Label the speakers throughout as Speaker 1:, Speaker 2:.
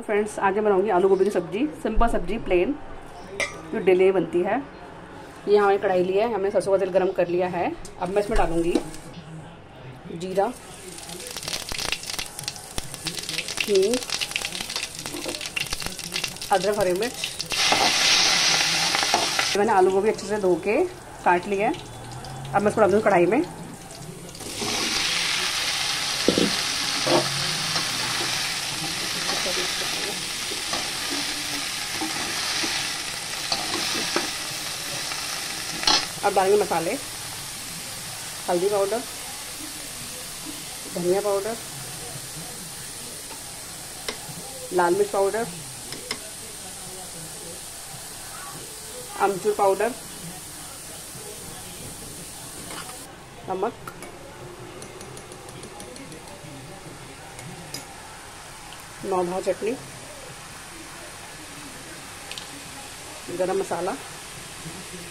Speaker 1: तो फ्रेंड्स आगे बनाऊँगी आलू गोभी की सब्ज़ी। सिंपल सब्ज़ी प्लेन जो डेली बनती है। ये हमारी कढ़ाई ली है। हमने सरसों का तेल गरम कर लिया है। अब मैं इसमें डालूँगी जीरा अदरक, हरी मिर्च। मैंने आलू गोभी अच्छे से धो के काट लिया है। अब मैं इसको डाल दूँगी कढ़ाई में। अब डालेंगे मसाले। हल्दी पाउडर, धनिया पाउडर, लाल मिर्च पाउडर, अमचूर पाउडर, नमक। नौ भाव चटनी। गरम मसाला।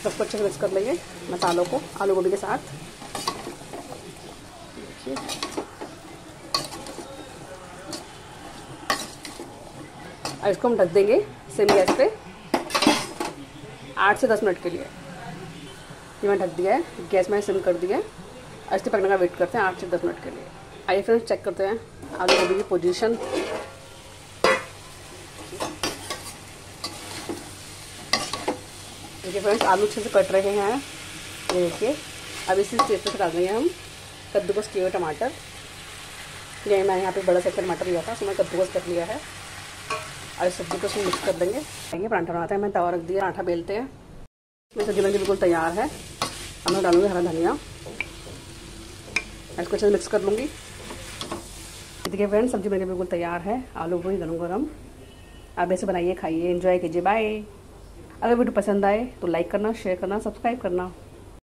Speaker 1: सबको अच्छे से मिक्स कर लेंगे मसालों को, आलू गोभी के साथ। और इसको हम ढक देंगे सिम गैस पे आठ से दस मिनट के लिए। ये मैं ढक दिया है, गैस मैंने सिम कर दिया है। और इसके पकने का वेट करते हैं आठ से दस मिनट के लिए। आइए फ्रेंड्स चेक करते हैं आलू गोभी की पोजीशन। देखिए फ्रेंड्स, आलू अच्छे से कट रहे हैं। ये देखिए, अब इसी स्टेज पर डाल देंगे हम कद्दूकस किए हुए टमाटर। ये मैंने यहाँ पे बड़ा सा टमाटर लिया था, उसमें कद्दूकस कर लिया है। और इस सब्ज़ी को उसमें मिक्स कर देंगे। देंगे पराठा बनाते हैं, मैं तवा रख दिया, पराठा बेलते हैं। इसमें सब्ज़ी बनके बिल्कुल तैयार है। अब मैं डालूँगी हरा धनिया। इसको अच्छे से मिक्स कर लूँगी। देखिए फ्रेंड्स, सब्ज़ी बनके बिल्कुल तैयार है। आलू को ही गरम गरम आप ऐसे बनाइए, खाइए एंजॉय कीजिए। बाय अगर वीडियो पसंद आए तो लाइक करना शेयर करना सब्सक्राइब करना।